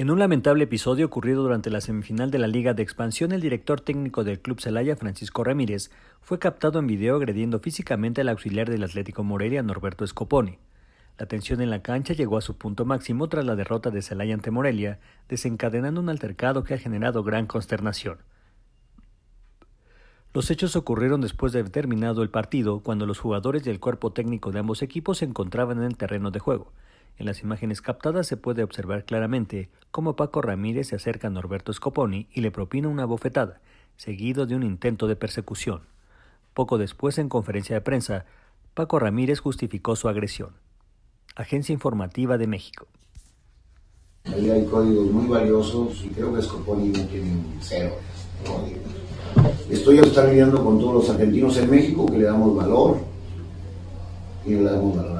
En un lamentable episodio ocurrido durante la semifinal de la Liga de Expansión, el director técnico del Club Celaya, Francisco Ramírez, fue captado en video agrediendo físicamente al auxiliar del Atlético Morelia, Norberto Scoponi. La tensión en la cancha llegó a su punto máximo tras la derrota de Celaya ante Morelia, desencadenando un altercado que ha generado gran consternación. Los hechos ocurrieron después de haber terminado el partido, cuando los jugadores y el cuerpo técnico de ambos equipos se encontraban en el terreno de juego. En las imágenes captadas se puede observar claramente cómo Paco Ramírez se acerca a Norberto Scoponi y le propina una bofetada, seguido de un intento de persecución. Poco después, en conferencia de prensa, Paco Ramírez justificó su agresión. Agencia Informativa de México. Ahí hay códigos muy valiosos y creo que Scoponi no tiene cero códigos. Esto ya está lidiando con todos los argentinos en México que le damos valor y le damos valor.